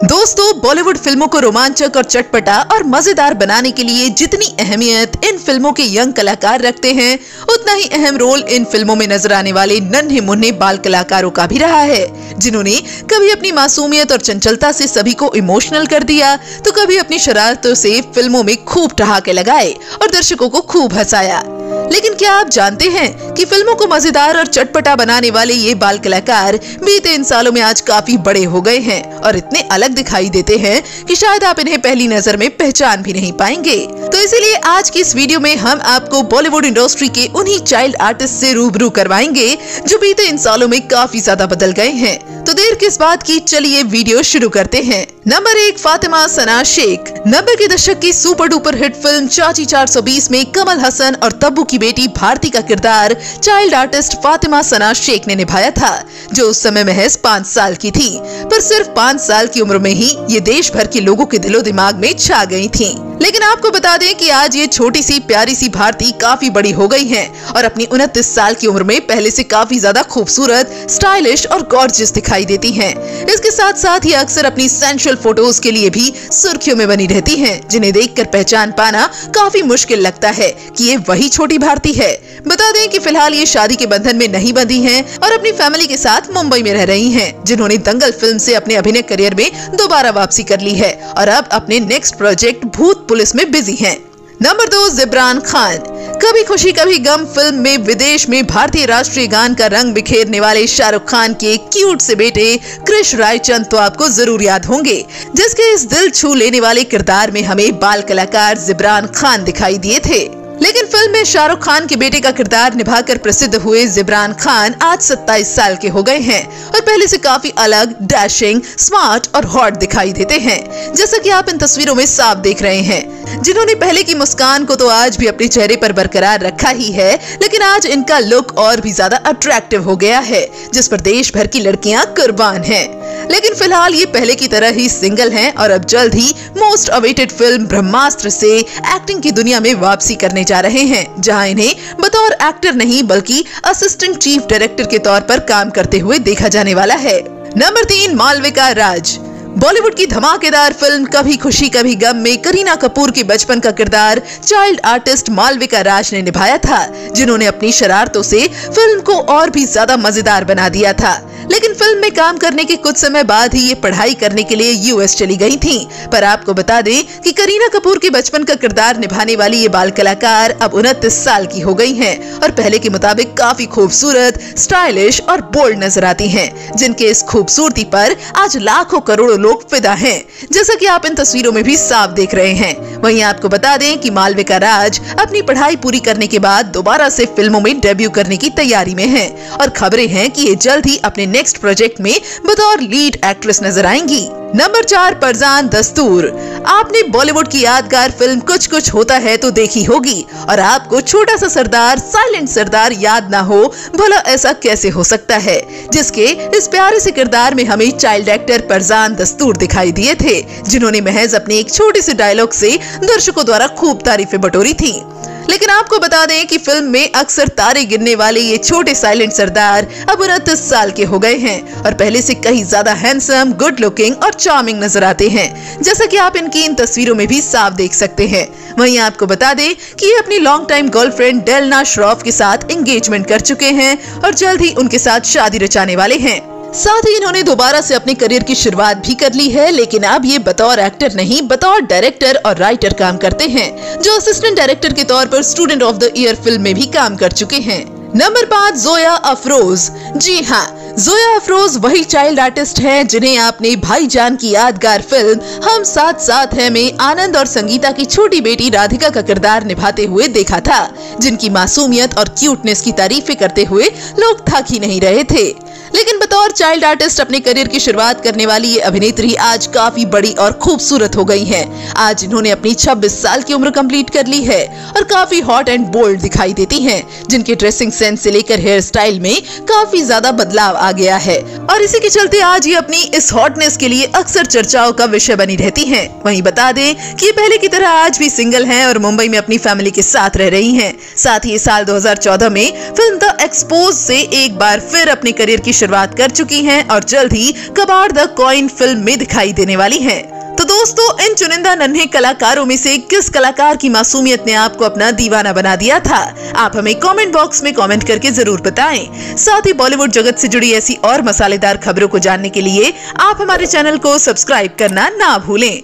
दोस्तों, बॉलीवुड फ़िल्मों को रोमांचक और चटपटा और मज़ेदार बनाने के लिए जितनी अहमियत इन फ़िल्मों के यंग कलाकार रखते हैं, उतना ही अहम रोल इन फ़िल्मों में नज़र आने वाले नन्हे मुन्ने बाल कलाकारों का भी रहा है, जिन्होंने कभी अपनी मासूमियत और चंचलता से सभी को इमोशनल कर दिया तो कभी अपनी शरारतों से फ़िल्मों में खूब ठहाके लगाए और दर्शकों को खूब हंसाया। लेकिन क्या आप जानते हैं कि फ़िल्मों को मज़ेदार और चटपटा बनाने वाले ये बाल कलाकार बीते इन सालों में आज काफ़ी बड़े हो गए हैं और इतने अलग दिखाई देते हैं कि शायद आप इन्हें पहली नज़र में पहचान भी नहीं पाएँगे। तो इसीलिए आज की इस वीडियो में हम आपको बॉलीवुड इंडस्ट्री के उन्हीं चाइल्ड आर्टिस्ट से रूबरू करवाएँगे, जो बीते इन सालों में काफ़ी ज़्यादा बदल गए हैं। देर किस बात की? चलिए वीडियो शुरू करते हैं। नंबर एक, फातिमा सना शेख। नब्बे के दशक की सुपर डुपर हिट फ़िल्म चाची 420 में कमल हसन और तब्बू की बेटी भारती का किरदार चाइल्ड आर्टिस्ट फातिमा सना शेख ने निभाया था, जो उस समय महज पाँच साल की थी। पर सिर्फ़ पाँच साल की उम्र में ही ये देश भर के लोगों के दिलो दिमाग में छा गई थी। लेकिन आपको बता दें कि आज ये छोटी सी प्यारी सी भारती काफ़ी बड़ी हो गई हैं और अपनी उनतीस साल की उम्र में पहले से काफ़ी ज़्यादा खूबसूरत स्टाइलिश और गॉर्जियस दिखाई देती हैं। इसके साथ साथ ये अक्सर अपनी सेंशुअल फ़ोटोज़ के लिए भी सुर्खियों में बनी रहती हैं, जिन्हें देखकर पहचान पाना काफ़ी मुश्किल लगता है कि ये वही छोटी भारती है बता दें कि फ़िलहाल ये शादी के बंधन में नहीं बंधी हैं और अपनी फैमिली के साथ मुंबई में रह रही हैं, जिन्होंने दंगल फ़िल्म से अपने अभिनय करियर में दोबारा वापसी कर ली है और अब अपने नेक्स्ट प्रोजेक्ट भूत पुलिस में बिज़ी हैं। नंबर दो, जिब्रान खान कभी खुशी, कभी गम फ़िल्म में विदेश में भारतीय राष्ट्रीय गान का रंग बिखेरने वाले शाहरुख खान के क्यूट से बेटे कृष रायचंद तो आपको ज़रूर याद होंगे, जिसके इस दिल छू लेने वाले किरदार में हमें बाल कलाकार जिब्रान खान दिखाई दिए थे लेकिन फ़िल्म में शाहरुख खान के बेटे का किरदार निभाकर प्रसिद्ध हुए जिब्रान खान आज 27 साल के हो गए हैं और पहले से काफ़ी अलग, डैशिंग, स्मार्ट और हॉट दिखाई देते हैं, जैसा कि आप इन तस्वीरों में साफ़ देख रहे हैं जिन्होंने पहले की मुस्कान को तो आज भी अपने चेहरे पर बरकरार रखा ही है, लेकिन आज इनका लुक और भी ज़्यादा अट्रैक्टिव हो गया है, जिस पर देश भर की लड़कियाँ कुर्बान हैं। लेकिन फ़िलहाल ये पहले की तरह ही सिंगल हैं और अब जल्द ही मोस्ट अवेटेड फ़िल्म ब्रह्मास्त्र से एक्टिंग की दुनिया में वापसी करने जा रहे हैं, जहाँ इन्हें बतौर एक्टर नहीं बल्कि असिस्टेंट चीफ डायरेक्टर के तौर पर काम करते हुए देखा जाने वाला है। नंबर तीन, मालविका राज। बॉलीवुड की धमाकेदार फ़िल्म कभी खुशी, कभी गम में करीना कपूर के बचपन का किरदार चाइल्ड आर्टिस्ट मालविका राज ने निभाया था, जिन्होंने अपनी शरारतों से फ़िल्म को और भी ज़्यादा मज़ेदार बना दिया था। लेकिन फ़िल्म में काम करने के कुछ समय बाद ही ये पढ़ाई करने के लिए यूएस चली गई थी। पर आपको बता दें कि करीना कपूर के बचपन का किरदार निभाने वाली ये बाल कलाकार अब उनतीस साल की हो गई हैं और पहले के मुताबिक काफ़ी खूबसूरत, स्टाइलिश और बोल्ड नज़र आती हैं, जिनके इस खूबसूरती पर आज लाखों करोड़ों लोग फिदा है। जैसा की आप इन तस्वीरों में भी साफ़ देख रहे हैं। वहीं आपको बता दें कि मालविका राज अपनी पढ़ाई पूरी करने के बाद दोबारा से फ़िल्मों में डेब्यू करने की तैयारी में हैं और खबरें हैं कि ये जल्द ही अपने नेक्स्ट प्रोजेक्ट में बतौर लीड एक्ट्रेस नज़र आएँगी। नंबर चार, परजान दस्तूर। आपने बॉलीवुड की यादगार फ़िल्म कुछ कुछ होता है तो देखी होगी। और आपको छोटा सा सरदार साइलेंट सरदार याद ना हो, भला ऐसा कैसे हो सकता है? जिसके इस प्यारे से किरदार में हमें चाइल्ड एक्टर परजान दस्तूर दिखाई दिए थे, जिन्होंने महज अपने एक छोटे से डायलॉग से दर्शकों द्वारा खूब तारीफें बटोरी थी। लेकिन आपको बता दें कि फ़िल्म में अक्सर तारे गिरने वाले ये छोटे साइलेंट सरदार अब उनतीस साल के हो गए हैं और पहले से कहीं ज़्यादा हैंडसम गुड लुकिंग और चार्मिंग नज़र आते हैं। जैसा कि आप इनकी इन तस्वीरों में भी साफ़ देख सकते हैं। वहीं आपको बता दें कि ये अपनी long time girlfriend Delna Shroff के साथ एंगेजमेंट कर चुके हैं और जल्द ही उनके साथ शादी रचाने वाले हैं। साथ ही इन्होंने दोबारा से अपने करियर की शुरुआत भी कर ली है, लेकिन अब ये बतौर एक्टर नहीं, बतौर डायरेक्टर और राइटर काम करते हैं, जो असिस्टेंट डायरेक्टर के तौर पर student of the year film में भी काम कर चुके हैं। नंबर पाँच जोया अफरोज जी हाँ जोया अफरोज वही चाइल्ड आर्टिस्ट हैं, जिन्हें आपने भाईजान की यादगार फ़िल्म हम साथ साथ हैं में आनंद और संगीता की छोटी बेटी राधिका का किरदार निभाते हुए देखा था, जिनकी मासूमियत और क्यूटनेस की तारीफें करते हुए लोग थक ही नहीं रहे थे। लेकिन बतौर चाइल्ड आर्टिस्ट अपने करियर की शुरुआत करने वाली ये अभिनेत्री आज काफ़ी बड़ी और खूबसूरत हो गई हैं। आज इन्होंने अपनी 26 साल की उम्र कंप्लीट कर ली है और काफ़ी हॉट एंड बोल्ड दिखाई देती हैं, जिनके ड्रेसिंग सेंस से लेकर हेयर स्टाइल में काफ़ी ज़्यादा बदलाव आ गया है और इसी के चलते आज ये अपनी इस हॉटनेस के लिए अक्सर चर्चाओं का विषय बनी रहती है वही बता दें कि ये पहले की तरह आज भी सिंगल हैं और मुंबई में अपनी फैमिली के साथ रह रही हैं। साथ ही साल 2014 में फ़िल्म द एक्सपोज से एक बार फिर अपने करियर की शुरुआत कर चुकी हैं और जल्द ही कबाड़ द कॉइन फ़िल्म में दिखाई देने वाली हैं। तो दोस्तों, इन चुनिंदा नन्हे कलाकारों में से किस कलाकार की मासूमियत ने आपको अपना दीवाना बना दिया था? आप हमें कमेंट बॉक्स में कमेंट करके ज़रूर बताएँ। साथ ही बॉलीवुड जगत से जुड़ी ऐसी और मसालेदार खबरों को जानने के लिए आप हमारे चैनल को सब्सक्राइब करना ना भूलें।